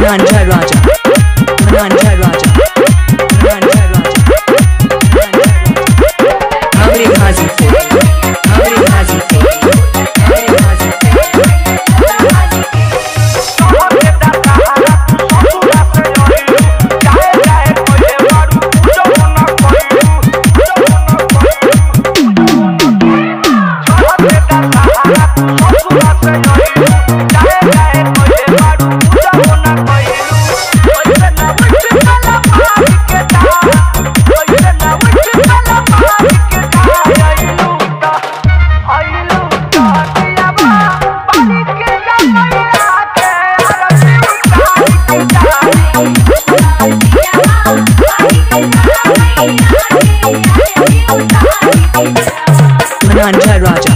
Ranjai Raja Ranjai Raja Ganja Raja